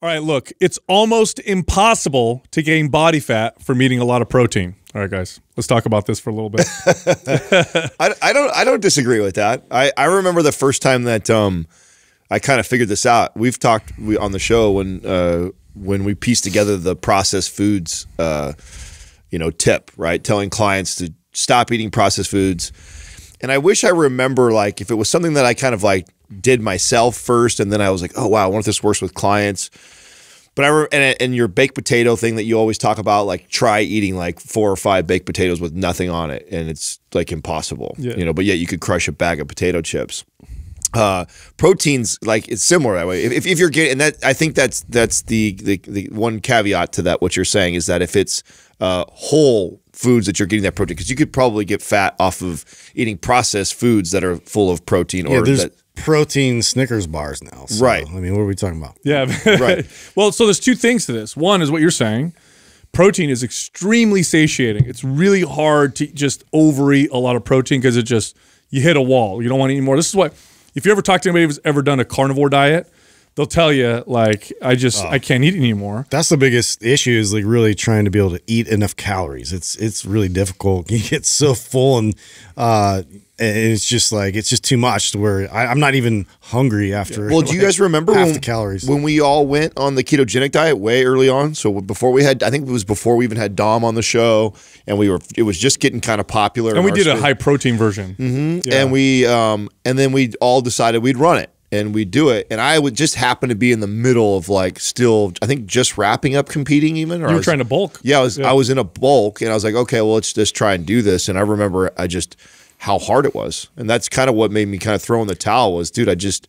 All right, look, it's almost impossible to gain body fat from eating a lot of protein. All right, guys, let's talk about this for a little bit. I, I don't I don't disagree with that. I, I remember the first time that um I kind of figured this out. We've talked we, on the show when uh, when we pieced together the processed foods uh, you know tip right, telling clients to stop eating processed foods. And I wish I remember like if it was something that I kind of like did myself first, and then I was like, oh wow, I wonder if this works with clients. But I re- and, and your baked potato thing that you always talk about, like try eating like four or five baked potatoes with nothing on it, and it's like impossible, Yeah. you know. But yet you could crush a bag of potato chips. Uh, proteins like it's similar that way. If, if you're getting and that, I think that's that's the, the the one caveat to that. What you're saying is that if it's uh, whole foods that you're getting that protein, because you could probably get fat off of eating processed foods that are full of protein Yeah, or there's that, protein Snickers bars now. so, Right. I mean, what are we talking about? yeah, Right. well, so there's two things to this. One is what you're saying. Protein is extremely satiating. It's really hard to just overeat a lot of protein because it just you hit a wall. You don't want to eat more. This is what if you ever talk to anybody who's ever done a carnivore diet, they'll tell you like I just I can't eat anymore. That's the biggest issue is like really trying to be able to eat enough calories. It's it's really difficult. You get so full and uh and it's just like it's just too much to where I, I'm not even hungry after. Well, do you guys remember half when, the calories? when we all went on the ketogenic diet way early on? So before we had, I think it was before we even had Dom on the show, and we were, it was just getting kind of popular. And we our did a high protein version. Mm-hmm. and we, um, and then we all decided we'd run it and we'd do it. And I would just happen to be in the middle of like still, I think just wrapping up competing even. Or you were was- trying to bulk. Yeah, I was I was in a bulk and I was like, okay, well, let's just try and do this. And I remember I just how hard it was. And that's kind of what made me kind of throw in the towel was, dude, I just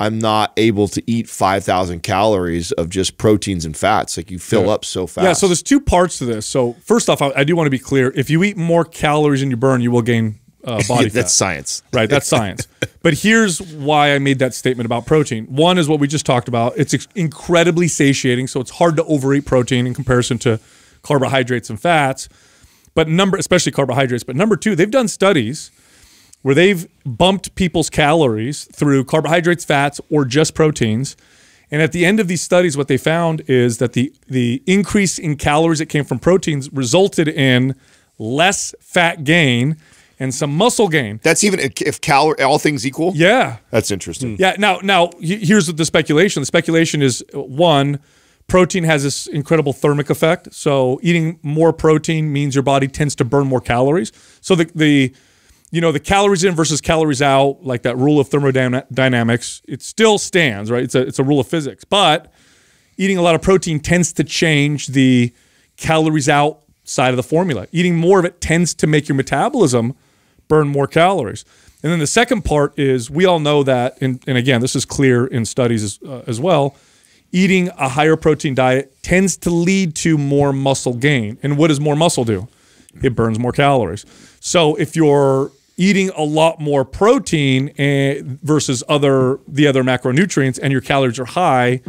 I'm not able to eat 5,000 calories of just proteins and fats. Like you fill up so fast. Yeah, so there's two parts to this. So first off, I, I do want to be clear: if you eat more calories than you burn, you will gain uh, body Yeah, fat. that's science. Right, that's science. but here's why I made that statement about protein. One is what we just talked about. It's incredibly satiating, so it's hard to overeat protein in comparison to carbohydrates and fats. But number, especially carbohydrates. But number two, they've done studies where they've bumped people's calories through carbohydrates, fats, or just proteins. And at the end of these studies, what they found is that the the increase in calories that came from proteins resulted in less fat gain and some muscle gain. That's even if calorie all things equal. Yeah. That's interesting. Yeah. Now, now here's the speculation. The speculation is one, protein has this incredible thermic effect. So eating more protein means your body tends to burn more calories. So the the you know the calories in versus calories out, like that rule of thermodynamics, it still stands, right? It's a it's a rule of physics, but eating a lot of protein tends to change the calories out side of the formula. Eating more of it tends to make your metabolism burn more calories. And then the second part is we all know that, and, and again, this is clear in studies as, uh, as well. Eating a higher protein diet tends to lead to more muscle gain. And what does more muscle do? It burns more calories. So if you're eating a lot more protein eh, versus other the other macronutrients, and your calories are high,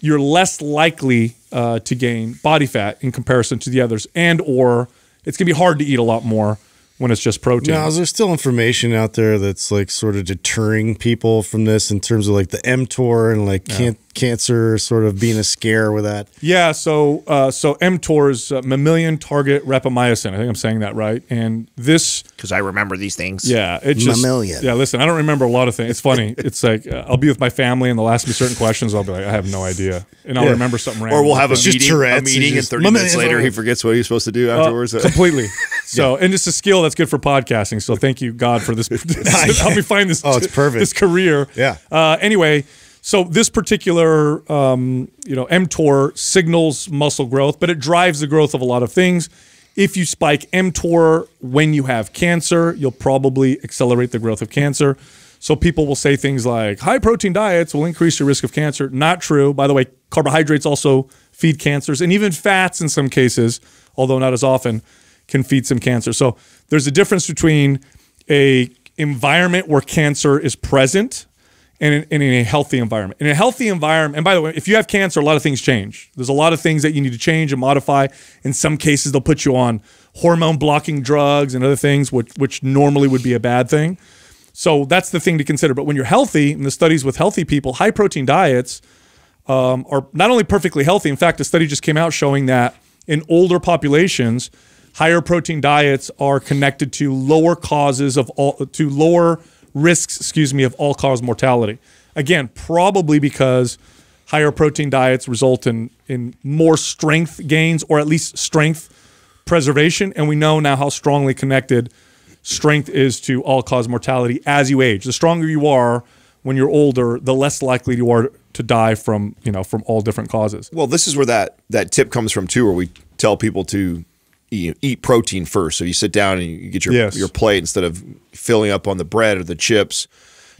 you're less likely uh, to gain body fat in comparison to the others, and or it's gonna be hard to eat a lot more when it's just protein. Now, is there still information out there that's like sort of deterring people from this in terms of like the mTOR and like can- cancer sort of being a scare with that? Yeah, so uh, so mTOR is uh, mammalian target rapamycin. I think I'm saying that right. And this, Because I remember these things. yeah, it's just Mammalian. Yeah, listen, I don't remember a lot of things. It's funny. it's like uh, I'll be with my family and they'll ask me certain questions. I'll be like, I have no idea, and I'll remember something random. Or we'll have a It's just meeting, a meeting, and just- 30 minutes later he forgets what he's supposed to do afterwards. Uh, completely. So, and it's a skill that's good for podcasting. So, thank you, God, for this. this help me find this. Oh, it's perfect. This career. Yeah. Uh, anyway, so this particular, um, you know, mTOR signals muscle growth, but it drives the growth of a lot of things. If you spike mTOR when you have cancer, you'll probably accelerate the growth of cancer. So people will say things like high protein diets will increase your risk of cancer. Not true. By the way, carbohydrates also feed cancers, and even fats in some cases, although not as often, can feed some cancer. So there's a difference between a environment where cancer is present and in, and in a healthy environment. In a healthy environment, and by the way, if you have cancer, a lot of things change. There's a lot of things that you need to change and modify. In some cases, they'll put you on hormone blocking drugs and other things, which which normally would be a bad thing. So that's the thing to consider. But when you're healthy, in the studies with healthy people, high protein diets um, are not only perfectly healthy. In fact, a study just came out showing that in older populations, higher protein diets are connected to lower causes of all to lower risks, excuse me, of all cause mortality. Again, probably because higher protein diets result in in more strength gains or at least strength preservation. And we know now how strongly connected strength is to all cause mortality as you age. The stronger you are when you're older, the less likely you are to die from, you know, from all different causes. Well, this is where that that tip comes from too, where we tell people to eat, eat protein first. So you sit down and you get your Yes. your plate instead of filling up on the bread or the chips.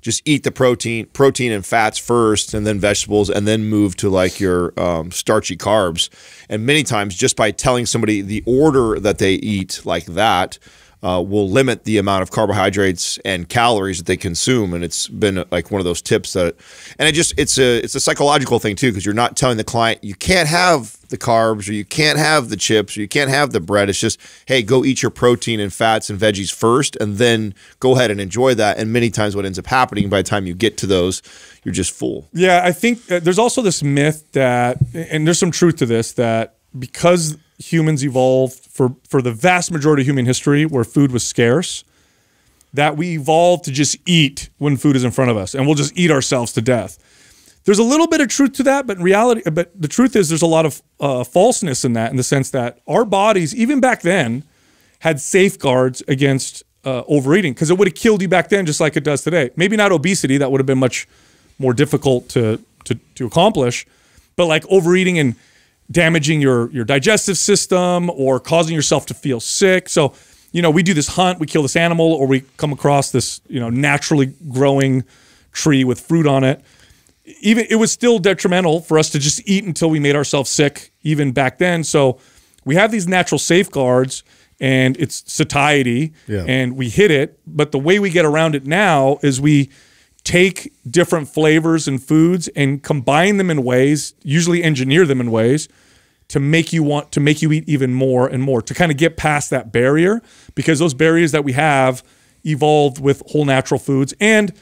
Just eat the protein, protein and fats first, and then vegetables, and then move to like your um, starchy carbs. And many times, just by telling somebody the order that they eat like that, uh, will limit the amount of carbohydrates and calories that they consume. And it's been uh, like one of those tips that, and it just it's a it's a psychological thing too because you're not telling the client you can't have the carbs or you can't have the chips or you can't have the bread. It's just hey, go eat your protein and fats and veggies first, and then go ahead and enjoy that. And many times, what ends up happening by the time you get to those, you're just full. Yeah, I think uh, there's also this myth that, and there's some truth to this, that because humans evolved for for the vast majority of human history, where food was scarce, that we evolved to just eat when food is in front of us, and we'll just eat ourselves to death. There's a little bit of truth to that, but in reality, but the truth is, there's a lot of uh, falseness in that, in the sense that our bodies, even back then, had safeguards against uh, overeating because it would have killed you back then, just like it does today. Maybe not obesity; that would have been much more difficult to to, to accomplish, but like overeating and damaging your your digestive system or causing yourself to feel sick. So, you know, we do this hunt, we kill this animal, or we come across this you know naturally growing tree with fruit on it even it was still detrimental for us to just eat until we made ourselves sick even back then so we have these natural safeguards and it's satiety Yeah. and we hit it but the way we get around it now is we take different flavors and foods and combine them in ways usually engineer them in ways to make you want to make you eat even more and more to kind of get past that barrier because those barriers that we have evolved with whole natural foods and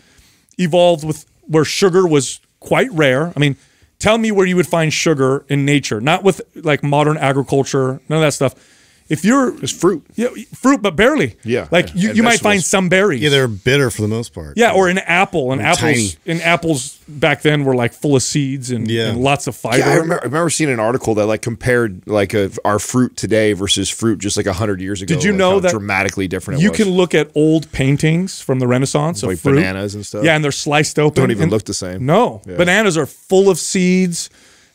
evolved with where sugar was quite rare. I mean, tell me where you would find sugar in nature, not with like modern agriculture, none of that stuff. If you're It's fruit. yeah, fruit, but barely. Yeah. Like And- you, and you might find some berries. Yeah, they're bitter for the most part. Yeah, or an apple. And apples tiny. and apples back then were like full of seeds and, Yeah. and lots of fiber. Yeah, I remember, I remember seeing an article that like compared like uh our fruit today versus fruit just like hundred years ago. Did you like, know how that dramatically different? It you was. can look at old paintings from the Renaissance Like of fruit. bananas and stuff? Yeah, and they're sliced open. Don't even and- look the same. No, bananas are full of seeds.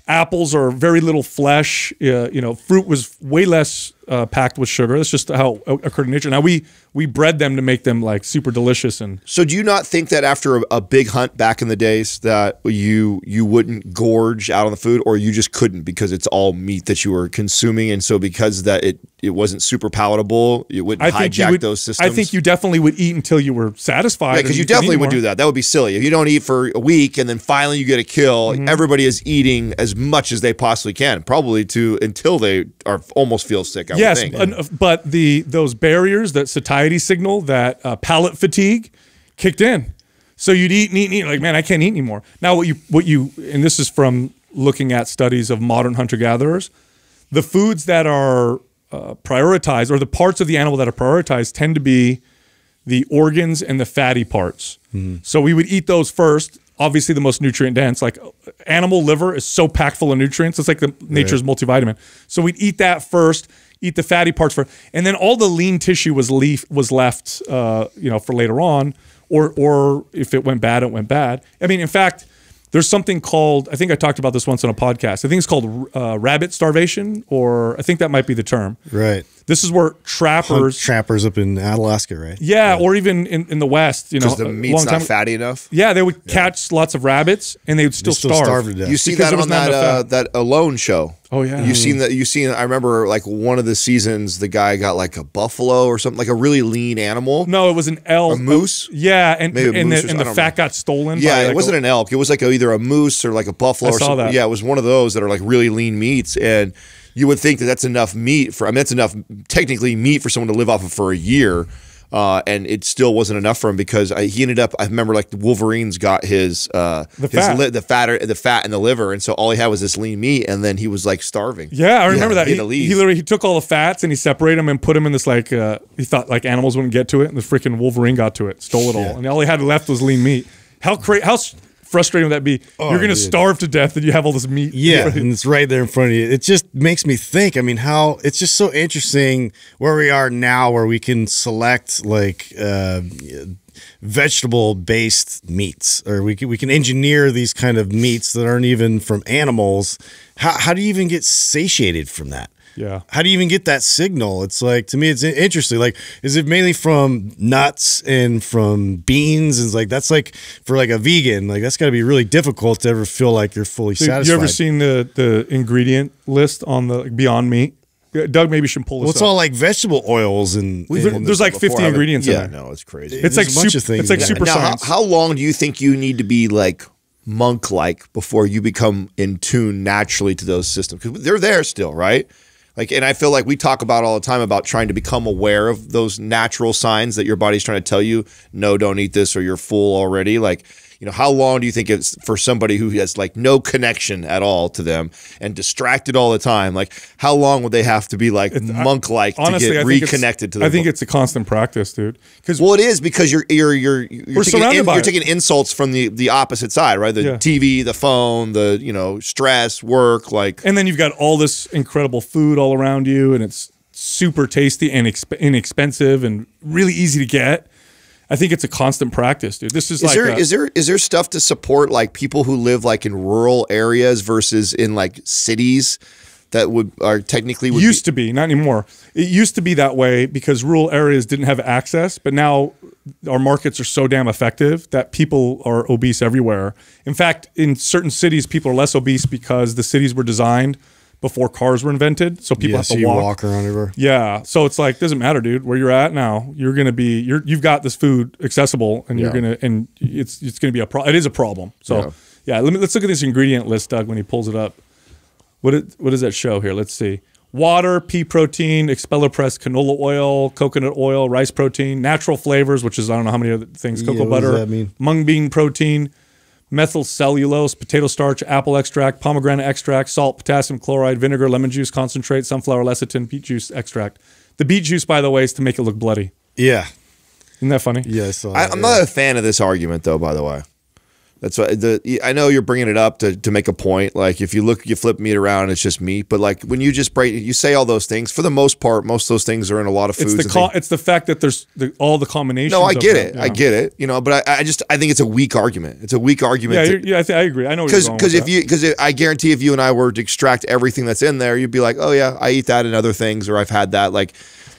Apples are very little flesh. Uh, you know, fruit was way less uh, packed with sugar. That's just how it occurred in nature. Now we we bred them to make them like super delicious and So do you not think that after a, a big hunt back in the days that you you wouldn't gorge out on the food, or you just couldn't because it's all meat that you were consuming, and so because that it it wasn't super palatable, it wouldn't I think you hijack would, those systems. I think you definitely would eat until you were satisfied. because you definitely would do that. That would be silly if you don't eat for a week and then finally you get a kill. Mm-hmm. Everybody is eating as much as they possibly can, probably to until they are almost feel sick. I Yes, think. and- but the those barriers that satiety signal, that uh, palate fatigue, kicked in. So you'd eat and eat and eat. Like, man, I can't eat anymore. Now, what you what you and this is from looking at studies of modern hunter gatherers, the foods that are uh, prioritized or the parts of the animal that are prioritized tend to be the organs and the fatty parts. So we would eat those first. Obviously, the most nutrient dense. Like animal liver is so packed full of nutrients. It's like the nature's multivitamin. So we'd eat that first. Eat the fatty parts first, and then all the lean tissue was leaf was left. Uh, you know, for later on, or or if it went bad, it went bad. I mean, in fact. There's something called, I think I talked about this once on a podcast. I think it's called uh, rabbit starvation, or I think that might be the term. Right. This is where Hunt trappers, trappers up in Alaska, right? yeah, or even in, in the West, you know, because the meat's long not time- fatty enough. Yeah, they would catch lots of rabbits and they would still, still starve. starve to death. You see that on that uh, that Alone show. Oh, yeah. you seen that? You seen? I remember like one of the seasons, the guy got like a buffalo or something, like a really lean animal. No, it was an elk. A moose? Yeah, and Maybe a and moose the, or and the fat know. got stolen. Yeah, by it like wasn't a, an elk. It was like a, either a moose or like a buffalo. I or saw something. that. Yeah, it was one of those that are like really lean meats, and you would think that that's enough meat for. I mean, that's enough technically meat for someone to live off of for a year. Uh, and it still wasn't enough for him because I, he ended up. I remember like the Wolverines got his uh, The his fat. li- the fat, the fat and the liver, and so all he had was this lean meat, and then he was like starving. Yeah, I remember that. he He, had to leave. he literally he took all the fats and he separated them and put them in this like uh, he thought like animals wouldn't get to it, and the freaking Wolverine got to it, stole it all, and all he had left was lean meat. How crazy! how frustrating would that be? You're gonna starve to death, and you have all this meat. Yeah, and it's right there in front of you. It just makes me think. I mean, how it's just so interesting where we are now, where we can select like uh, vegetable based meats, or we can we can engineer these kind of meats that aren't even from animals. How how do you even get satiated from that? Yeah. How do you even get that signal? It's like to me, it's interesting. Like, is it mainly from nuts and from beans? And it's like that's like for like a vegan, like that's got to be really difficult to ever feel like you're fully Dude, satisfied. You ever seen the the ingredient list on the like, Beyond Meat? Doug maybe should pull this Well, it's up. all like vegetable oils and, There- and there's like Before 50 I- ingredients Yeah, in there. no, it's crazy. It's there's like a bunch super, of things It's like in super now, how, science. how long do you think you need to be like monk like before you become in tune naturally to those systems? Because they're there still, right? Like, and I feel like we talk about all the time about trying to become aware of those natural signs that your body's trying to tell you, no, don't eat this, or you're full already. Like, you know, how long do you think it's for somebody who has like no connection at all to them and distracted all the time? Like, how long would they have to be like monk like to get I think it's- reconnected to their I think it's a constant practice, dude. Because well, it is because you're you're you're you're, taking, in- by you're taking insults from the the opposite side, right? The Yeah. TV, the phone, the you know stress, work, like and then you've got all this incredible food all around you, and it's super tasty and exp- inexpensive and really easy to get. I think it's a constant practice, dude. This is, is like there a- is there is there stuff to support like people who live like in rural areas versus in like cities that would are technically would used be, to be, not anymore. It used to be that way because rural areas didn't have access, but now our markets are so damn effective that people are obese everywhere. In fact, in certain cities, people are less obese because the cities were designed before cars were invented, so people yeah, have to walk. walk around everywhere. Yeah, so it's like doesn't matter, dude. Where you're at now, you're gonna be you're you've got this food accessible, and you're Yeah. gonna and it's it's gonna be a pro. It is a problem. So yeah, let me let's look at this ingredient list, Doug, when he pulls it up. What it, what does that show here? Let's see. Water, pea protein, expeller press, canola oil, coconut oil, rice protein, natural flavors, which is I don't know how many other things, Yeah, cocoa butter, that mean? mung bean protein, methyl cellulose, potato starch, apple extract, pomegranate extract, salt, potassium chloride, vinegar, lemon juice concentrate, sunflower lecithin, beet juice extract. The beet juice, by the way, is to make it look bloody. Yeah, Isn't that funny? yeah. I saw I, that, I'm yeah. not a fan of this argument though. By the way, that's what the I know you're bringing it up to to make a point. Like if you look, you flip meat around, it's just meat. But like when you just break, you say all those things. For the most part, most of those things are in a lot of foods. It's the it's the fact that there's the, all the combinations. No, I get it. I get it. You know, but I, I just I think it's a weak argument. It's a weak argument. Yeah, to- yeah, I, think I agree. I know because because if you because I guarantee if you and I were to extract everything that's in there, you'd be like, oh yeah, I eat that and other things, or I've had that. Like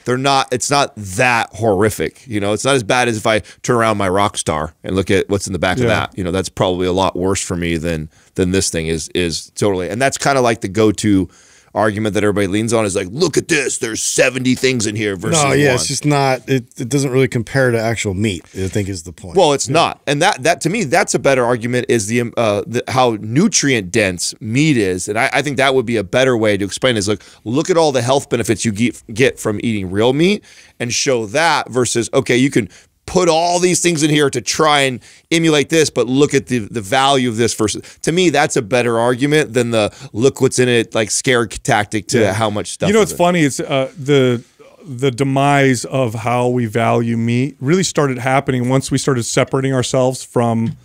they're not. It's not that horrific. You know, it's not as bad as if I turn around my Rockstar and look at what's in the back of that. You know, that's probably a lot worse for me than than this thing is is totally. And that's kind of like the go to argument that everybody leans on is like, look at this, there's 70 things in here versus No, yeah, one. it's just not. It, it doesn't really compare to actual meat. I think is the point. Well, it's not, and that that to me that's a better argument is the, um, uh, the how nutrient dense meat is, and I, I think that would be a better way to explain. it, Is look look at all the health benefits you get get from eating real meat, and show that versus okay, you can put all these things in here to try and emulate this, but look at the the value of this versus. To me, that's a better argument than the look what's in it like scare tactic to how much stuff. you know is what's in it. funny? It's uh, the the demise of how we value meat really started happening once we started separating ourselves from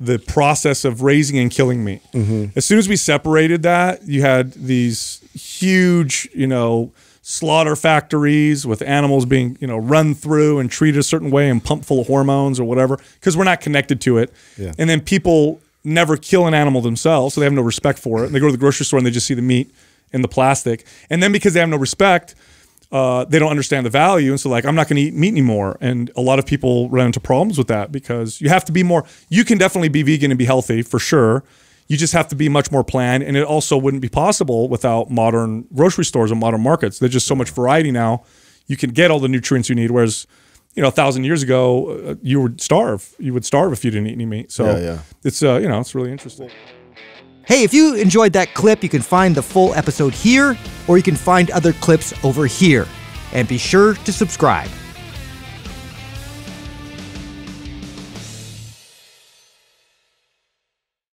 the process of raising and killing meat. Mm-hmm. As soon as we separated that, you had these huge, you know, slaughter factories with animals being, you know, run through and treated a certain way and pumped full of hormones or whatever because we're not connected to it. Yeah. And then people never kill an animal themselves, so they have no respect for it. And they go to the grocery store and they just see the meat in the plastic. And then because they have no respect, uh, they don't understand the value, and so like I'm not going to eat meat anymore. And a lot of people run into problems with that because you have to be more. You can definitely be vegan and be healthy for sure. You just have to be much more planned, and it also wouldn't be possible without modern grocery stores and modern markets. There's just so much variety now. You can get all the nutrients you need, whereas you know a thousand years ago uh, you would starve. You would starve if you didn't eat any meat. So Yeah, yeah. it's uh, you know it's really interesting. Hey, if you enjoyed that clip, you can find the full episode here, or you can find other clips over here. And be sure to subscribe.